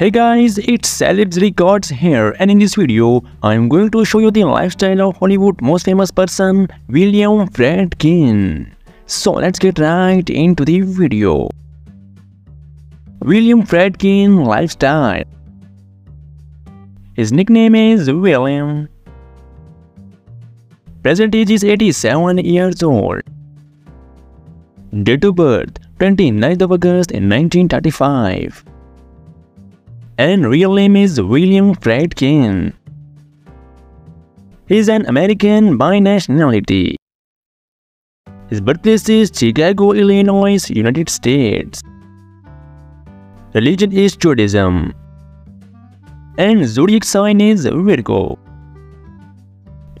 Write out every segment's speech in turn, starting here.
Hey guys, it's Celebs Records here and in this video, I'm going to show you the lifestyle of Hollywood most famous person, William Friedkin. So let's get right into the video. William Friedkin Lifestyle His nickname is William. Present age is 87 years old. Date of birth 29th of August in 1935. And real name is William Friedkin. He is an American by nationality. His birthplace is Chicago, Illinois, United States. Religion is Judaism. And zodiac sign is Virgo.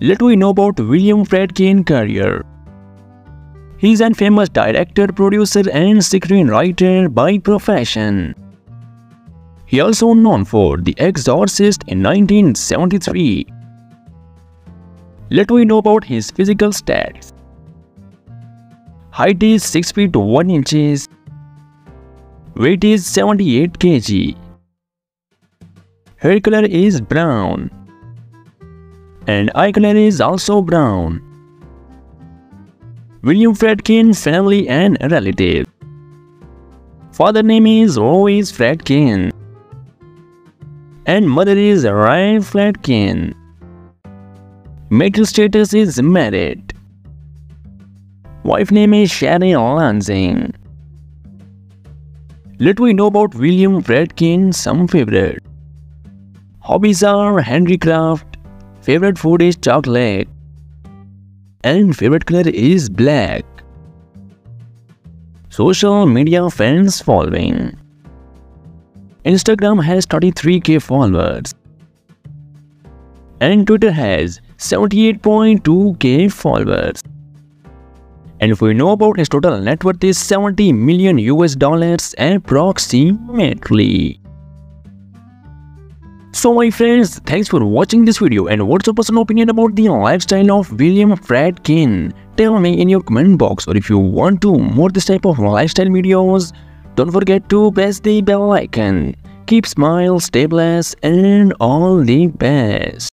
Let we know about William Friedkin career. He is an famous director, producer and screenwriter by profession. He also known for The Exorcist in 1973. Let we know about his physical stats. Height is 6 feet 1 inches. Weight is 78 kg. Hair color is brown. And eye color is also brown. William Friedkin family and relative. Father name is Louis Friedkin. And mother is Ryan Flatkin. Marital status is married. Wife name is Sherry Lansing. Let we know about William Friedkin some favorite. Hobbies are handicraft. Favorite food is chocolate and favorite color is black. Social media fans following Instagram has 33k followers and Twitter has 78.2k followers. And if we know about his total net worth is 70 million US dollars approximately. So my friends, thanks for watching this video and what's your personal opinion about the lifestyle of William Friedkin? Tell me in your comment box or if you want to more this type of lifestyle videos, don't forget to press the bell icon. Keep smile, stay blessed and all the best.